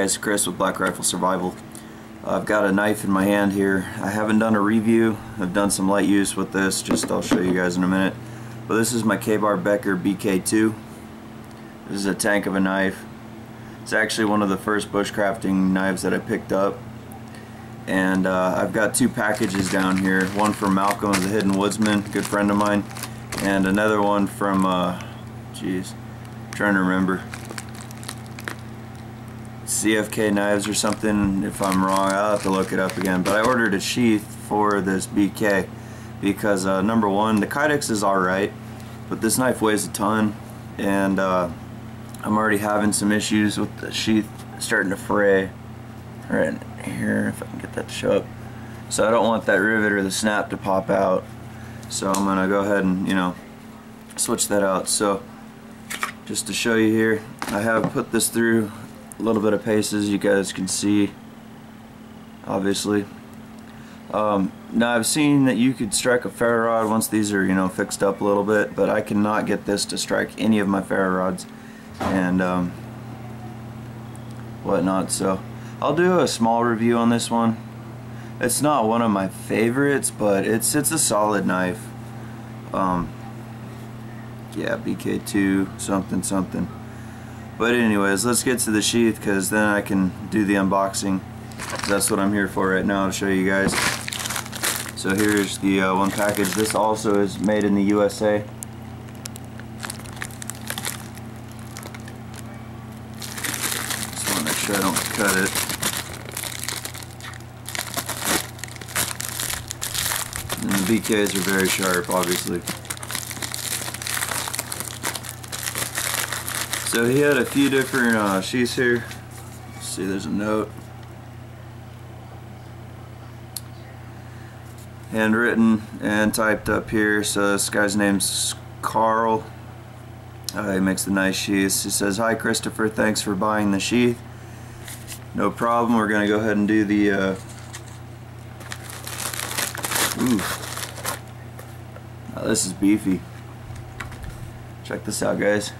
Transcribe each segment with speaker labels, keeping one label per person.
Speaker 1: Guys, Chris with Black Rifle Survival. I've got a knife in my hand here. I haven't done a review. I've done some light use with this. Just I'll show you guys in a minute. But this is my Ka-Bar Becker BK2. This is a tank of a knife. It's actually one of the first bushcrafting knives that I picked up. And uh, I've got two packages down here. One from Malcolm, of the Hidden Woodsman, good friend of mine. And another one from, uh, geez, trying to remember. CFK knives or something if I'm wrong. I'll have to look it up again. But I ordered a sheath for this BK because uh, number one the Kydex is alright but this knife weighs a ton. And uh, I'm already having some issues with the sheath starting to fray right here if I can get that to show up. So I don't want that rivet or the snap to pop out. So I'm gonna go ahead and you know switch that out. So just to show you here I have put this through a little bit of paces you guys can see obviously. Um, now I've seen that you could strike a ferro rod once these are you know fixed up a little bit but I cannot get this to strike any of my ferro rods and um, whatnot so I'll do a small review on this one. It's not one of my favorites but it's it's a solid knife. Um, yeah BK2 something something but anyways, let's get to the sheath because then I can do the unboxing. That's what I'm here for right now to show you guys. So here's the uh, one package. This also is made in the USA. Just want to make sure I don't cut it. And the BKs are very sharp, obviously. So he had a few different uh, sheets here. Let's see, there's a note. Handwritten and typed up here. So this guy's name's Carl. Uh, he makes the nice sheaths. He says, Hi Christopher, thanks for buying the sheath. No problem, we're going to go ahead and do the... Uh... Ooh. this is beefy. Check this out guys.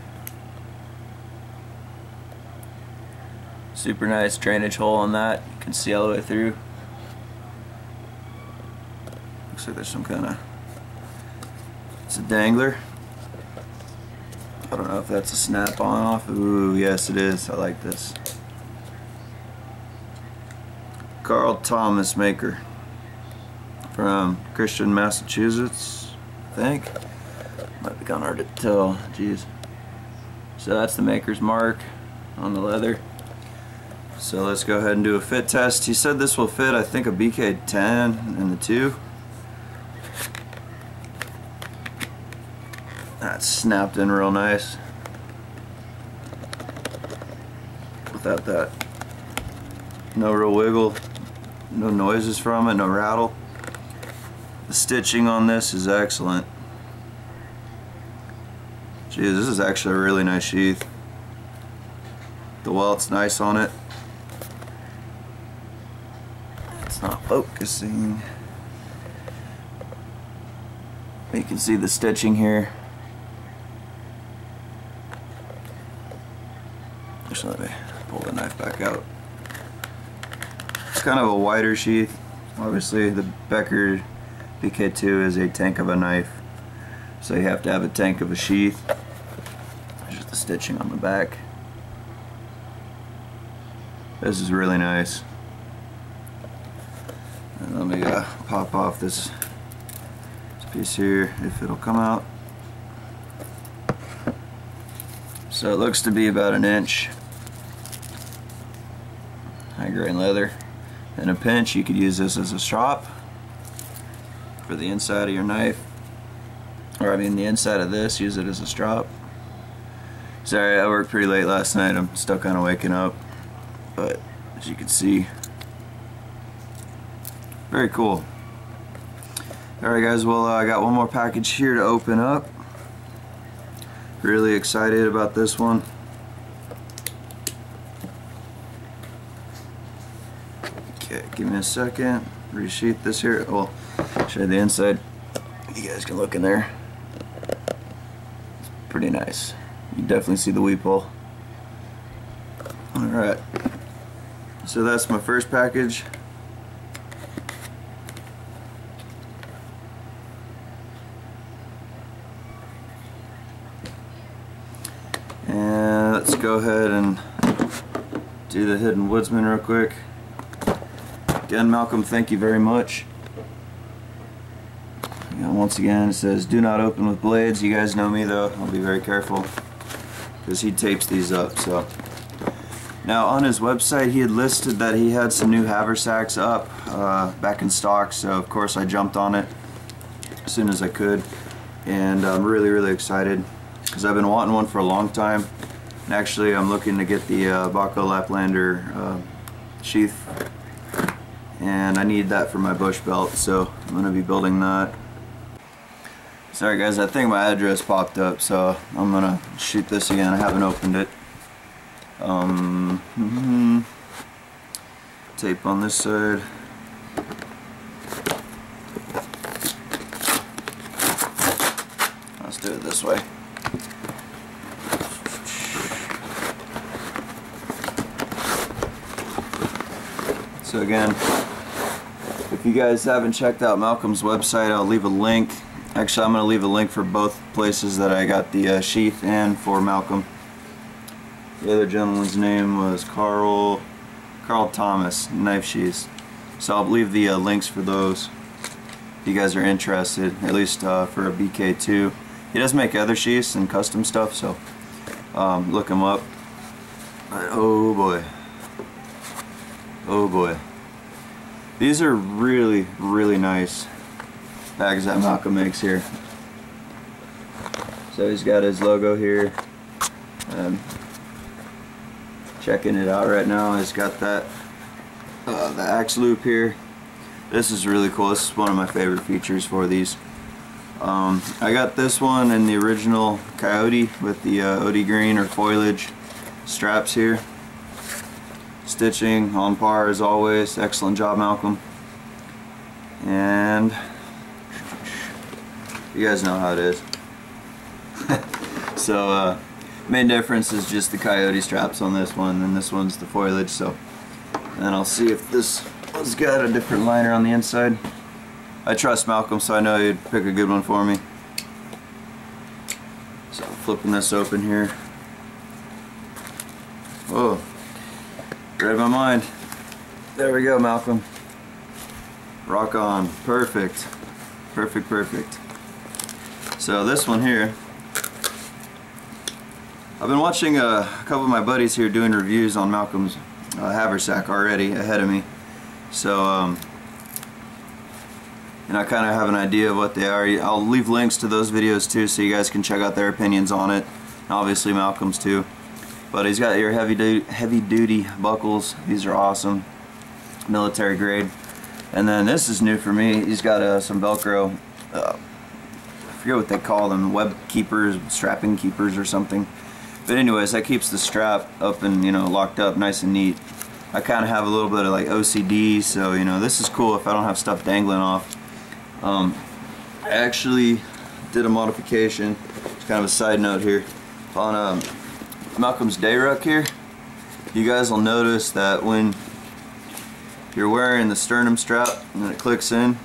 Speaker 1: Super nice drainage hole on that. You can see all the way through. Looks like there's some kind of... It's a dangler. I don't know if that's a snap on off. Ooh, yes it is. I like this. Carl Thomas Maker from Christian, Massachusetts, I think. Might be kind of hard to tell. Jeez. So that's the maker's mark on the leather. So let's go ahead and do a fit test. He said this will fit, I think, a BK10 in the 2. That snapped in real nice. Without that. No real wiggle. No noises from it, no rattle. The stitching on this is excellent. Geez, this is actually a really nice sheath. The welt's nice on it. not focusing. You can see the stitching here. Just let me pull the knife back out. It's kind of a wider sheath. Obviously the Becker BK2 is a tank of a knife. So you have to have a tank of a sheath. There's just the stitching on the back. This is really nice. Me uh, pop off this, piece here if it'll come out. So it looks to be about an inch. High grain leather. In a pinch you could use this as a strop for the inside of your knife. Or I mean the inside of this, use it as a strop. Sorry, I worked pretty late last night. I'm still kind of waking up. But as you can see, very cool. Alright guys, well uh, I got one more package here to open up. Really excited about this one. Okay, give me a second. Resheath this here. Well, show you the inside. You guys can look in there. It's pretty nice. You definitely see the weep. Alright. So that's my first package. And let's go ahead and do the Hidden Woodsman real quick. Again, Malcolm, thank you very much. Once again, it says, do not open with blades. You guys know me though, I'll be very careful because he tapes these up. So Now on his website, he had listed that he had some new haversacks up uh, back in stock. So of course I jumped on it as soon as I could. And I'm really, really excited because I've been wanting one for a long time. Actually, I'm looking to get the uh, Bahco Laplander uh, sheath, and I need that for my bush belt, so I'm going to be building that. Sorry guys, I think my address popped up, so I'm going to shoot this again. I haven't opened it. Um, mm -hmm. Tape on this side. Let's do it this way. So again, if you guys haven't checked out Malcolm's website, I'll leave a link. Actually, I'm going to leave a link for both places that I got the uh, sheath and for Malcolm. The other gentleman's name was Carl Carl Thomas, knife sheaths. So I'll leave the uh, links for those if you guys are interested, at least uh, for a BK2. He does make other sheaths and custom stuff, so um, look him up. But, oh boy. Oh boy. These are really, really nice bags that Malcolm makes here. So he's got his logo here. Um, checking it out right now. He's got that uh, the axe loop here. This is really cool. This is one of my favorite features for these. Um, I got this one in the original Coyote with the uh, OD green or foliage straps here. Stitching on par as always. Excellent job, Malcolm. And you guys know how it is. so uh, main difference is just the coyote straps on this one and this one's the foliage so and I'll see if this one's got a different liner on the inside. I trust Malcolm so I know he'd pick a good one for me. So flipping this open here. Whoa. Read my mind. There we go, Malcolm. Rock on. Perfect. Perfect, perfect. So this one here, I've been watching a couple of my buddies here doing reviews on Malcolm's uh, haversack already ahead of me. So, um, and I kind of have an idea of what they are. I'll leave links to those videos too so you guys can check out their opinions on it. And obviously Malcolm's too. But he's got your heavy, du heavy duty buckles. These are awesome. Military grade. And then this is new for me. He's got uh, some Velcro. Uh, I forget what they call them. Web keepers, strapping keepers or something. But anyways, that keeps the strap up and, you know, locked up nice and neat. I kind of have a little bit of like OCD, so, you know, this is cool if I don't have stuff dangling off. Um, I actually did a modification. It's kind of a side note here. On um, Malcolm's Dayruck here, you guys will notice that when you're wearing the sternum strap and it clicks in,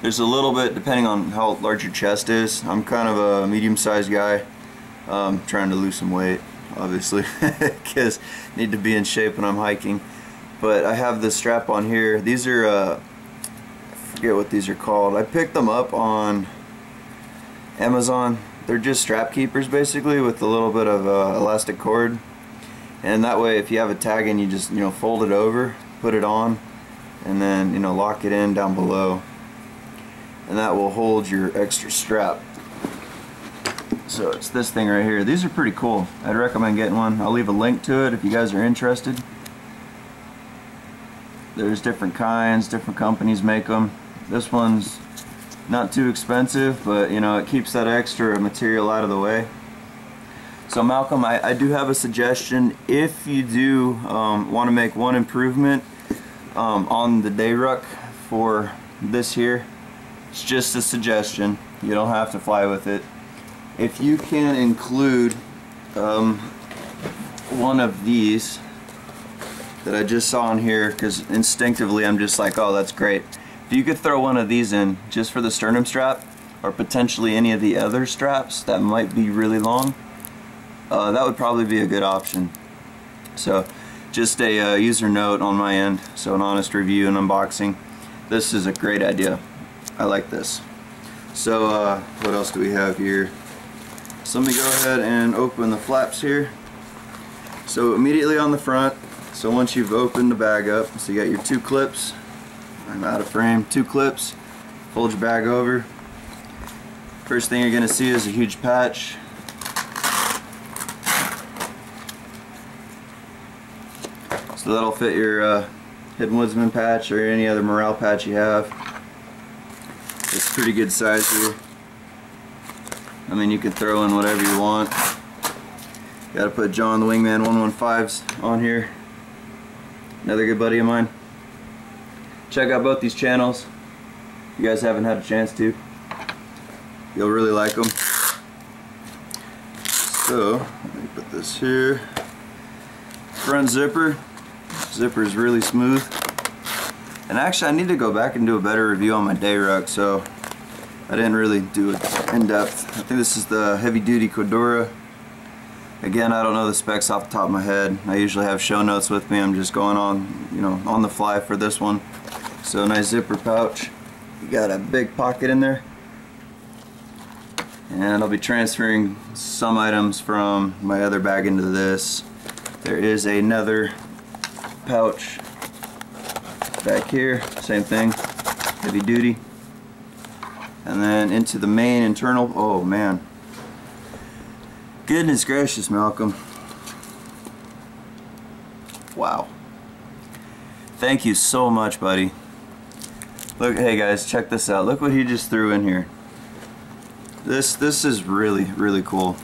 Speaker 1: there's a little bit, depending on how large your chest is. I'm kind of a medium-sized guy, um, trying to lose some weight, obviously, because need to be in shape when I'm hiking. But I have this strap on here. These are, uh, I forget what these are called. I picked them up on Amazon they're just strap keepers basically with a little bit of uh, elastic cord. And that way if you have a tag in you just you know fold it over put it on and then you know lock it in down below. And that will hold your extra strap. So it's this thing right here. These are pretty cool. I'd recommend getting one. I'll leave a link to it if you guys are interested. There's different kinds different companies make them this one's not too expensive but you know it keeps that extra material out of the way. So Malcolm I, I do have a suggestion. If you do um, want to make one improvement um, on the day ruck for this here it's just a suggestion. You don't have to fly with it. If you can include um, one of these that I just saw in here because instinctively I'm just like, oh, that's great. You could throw one of these in just for the sternum strap or potentially any of the other straps that might be really long, uh, that would probably be a good option. So just a uh, user note on my end, so an honest review and unboxing. This is a great idea. I like this. So uh, what else do we have here? So let me go ahead and open the flaps here. So immediately on the front, so once you've opened the bag up, so you got your two clips, I'm out of frame, two clips, fold your bag over. First thing you're going to see is a huge patch. So that'll fit your uh, Hidden Woodsman patch or any other morale patch you have. It's pretty good size here. I mean you can throw in whatever you want. Gotta put John the Wingman 115s on here. Another good buddy of mine. Check out both these channels. If you guys haven't had a chance to. You'll really like them. So, let me put this here. Front zipper. Zipper is really smooth. And actually I need to go back and do a better review on my day ruck, so I didn't really do it in depth. I think this is the heavy duty Cordura Again, I don't know the specs off the top of my head. I usually have show notes with me. I'm just going on, you know, on the fly for this one. So nice zipper pouch. You got a big pocket in there. And I'll be transferring some items from my other bag into this. There is another pouch back here, same thing, heavy duty. And then into the main internal, oh man, Goodness gracious, Malcolm. Wow. Thank you so much, buddy. Look, hey guys, check this out. Look what he just threw in here. This this is really, really cool.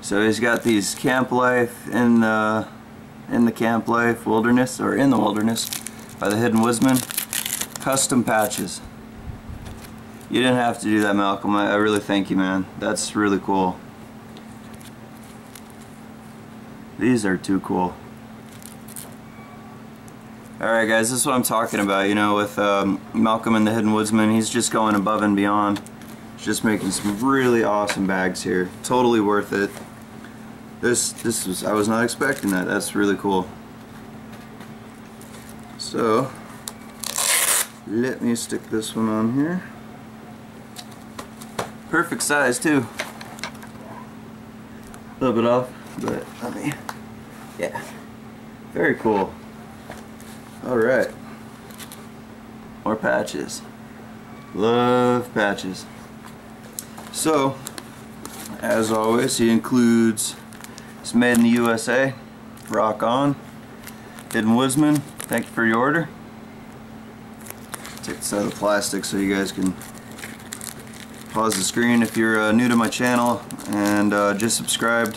Speaker 1: So he's got these camp life in the in the camp life wilderness or in the wilderness by the Hidden Woodsman custom patches. You didn't have to do that, Malcolm. I, I really thank you, man. That's really cool. These are too cool. Alright guys, this is what I'm talking about, you know, with um, Malcolm and the Hidden Woodsman, he's just going above and beyond. He's just making some really awesome bags here. Totally worth it. This, this was, I was not expecting that. That's really cool. So, let me stick this one on here. Perfect size too. A little bit off, but let me, yeah. Very cool. Alright. More patches. Love patches. So, as always, he includes, it's made in the USA. Rock on. Hidden Woodsman, thank you for your order. Take this out of the plastic so you guys can pause the screen if you're uh, new to my channel and uh, just subscribed.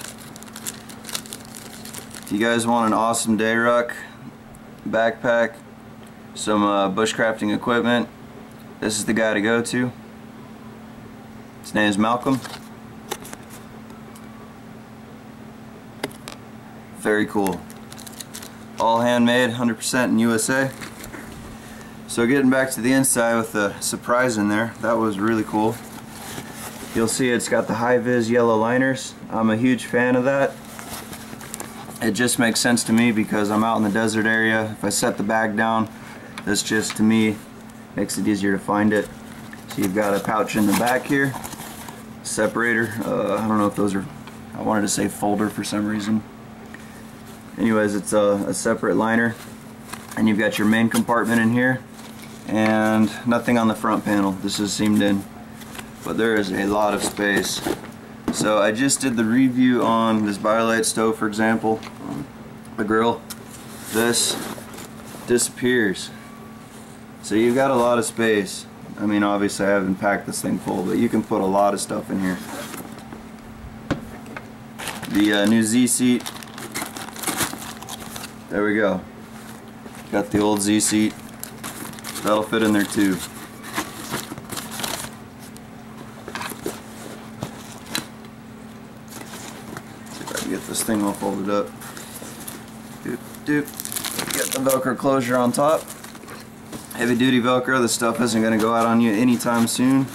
Speaker 1: If you guys want an awesome Dayruck backpack, some uh, bushcrafting equipment, this is the guy to go to. His name is Malcolm. Very cool. All handmade, 100% in USA. So getting back to the inside with the surprise in there, that was really cool. You'll see it's got the high-vis yellow liners. I'm a huge fan of that. It just makes sense to me because I'm out in the desert area. If I set the bag down, this just to me makes it easier to find it. So you've got a pouch in the back here, separator. Uh, I don't know if those are, I wanted to say folder for some reason. Anyways, it's a, a separate liner. And you've got your main compartment in here and nothing on the front panel. This is seamed in but there is a lot of space. So I just did the review on this BioLite stove for example, the grill. This disappears. So you've got a lot of space. I mean obviously I haven't packed this thing full, but you can put a lot of stuff in here. The uh, new Z seat. There we go. Got the old Z seat. That'll fit in there too. get this thing all folded up. Doop, doop. Get the Velcro closure on top. Heavy duty Velcro, this stuff isn't going to go out on you anytime soon.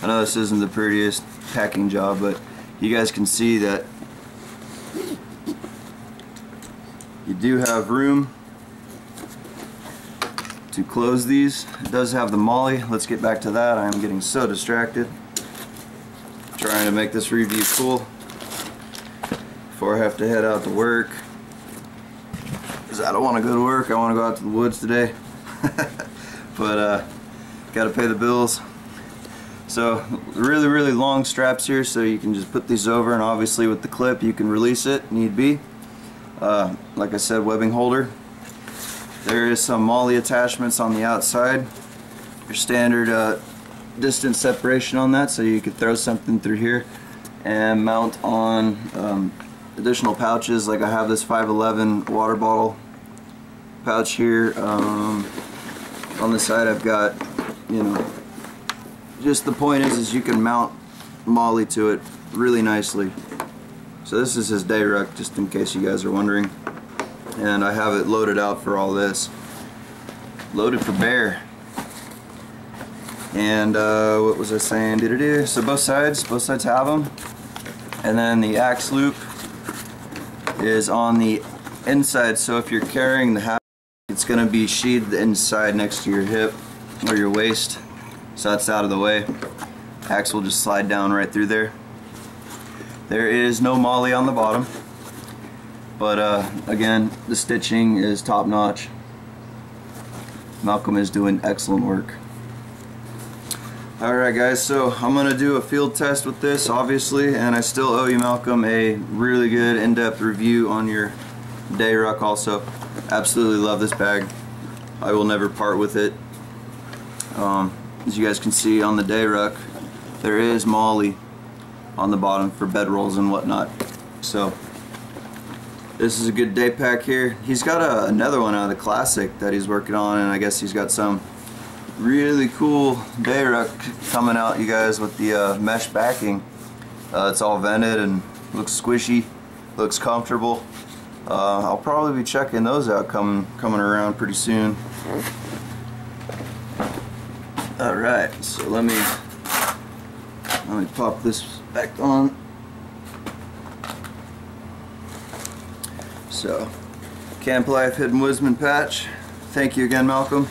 Speaker 1: I know this isn't the prettiest packing job, but you guys can see that you do have room to close these. It does have the MOLLE. Let's get back to that. I'm getting so distracted. Trying to make this review cool before I have to head out to work. Because I don't want to go to work. I want to go out to the woods today. but uh, got to pay the bills. So really really long straps here so you can just put these over and obviously with the clip you can release it need be. Uh, like I said webbing holder. There is some MOLLE attachments on the outside. Your standard uh, distance separation on that so you could throw something through here and mount on um, additional pouches. Like I have this 511 water bottle pouch here. Um, on the side I've got you know just the point is is you can mount MOLLE to it really nicely. So this is his day ruck just in case you guys are wondering. And I have it loaded out for all this. Loaded for bear. And uh, what was I saying? Did it so both sides both sides have them and then the axe loop is on the inside so if you're carrying the half it's gonna be sheathed inside next to your hip or your waist so that's out of the way. Axe will just slide down right through there. There is no MOLLE on the bottom, but uh, again, the stitching is top notch. Malcolm is doing excellent work. Alright guys, so I'm going to do a field test with this obviously and I still owe you Malcolm a really good in-depth review on your day ruck also. Absolutely love this bag. I will never part with it. Um, as you guys can see on the day ruck there is MOLLE on the bottom for bed rolls and whatnot so this is a good day pack here he's got a, another one out of the classic that he's working on and I guess he's got some really cool day ruck coming out you guys with the uh, mesh backing uh, it's all vented and looks squishy looks comfortable uh, I'll probably be checking those out coming coming around pretty soon Alright, so let me let me pop this back on. So, Camp Life Hidden Woodsman patch. Thank you again, Malcolm.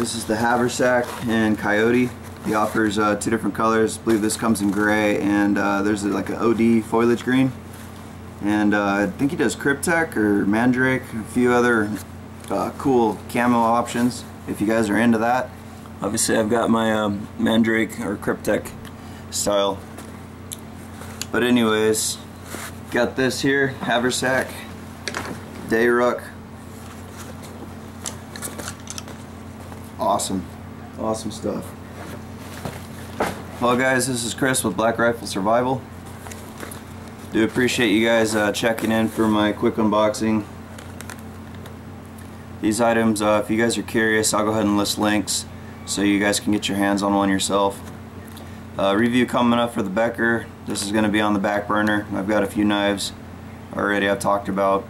Speaker 1: This is the Haversack and Coyote. He offers uh, two different colors. I believe this comes in gray and uh, there's like an OD foliage green. And uh, I think he does Kryptek or Mandrake, a few other uh, cool camo options if you guys are into that. Obviously I've got my um, Mandrake or Kryptek style. But anyways, got this here, Haversack, Day Ruck. Awesome, awesome stuff. Well guys, this is Chris with Black Rifle Survival. Do appreciate you guys uh, checking in for my quick unboxing. These items, uh, if you guys are curious, I'll go ahead and list links so you guys can get your hands on one yourself. Uh, review coming up for the Becker. This is going to be on the back burner. I've got a few knives already I've talked about.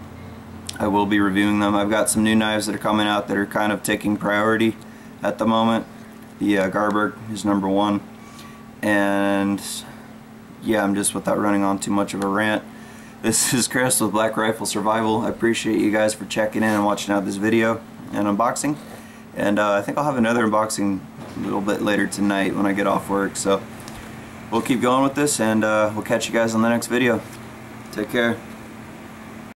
Speaker 1: I will be reviewing them. I've got some new knives that are coming out that are kind of taking priority at the moment. The uh, Garberg is number one. And yeah, I'm just without running on too much of a rant. This is Chris with Black Rifle Survival. I appreciate you guys for checking in and watching out this video and unboxing. And uh, I think I'll have another unboxing a little bit later tonight when I get off work. So we'll keep going with this and uh, we'll catch you guys on the next video. Take care.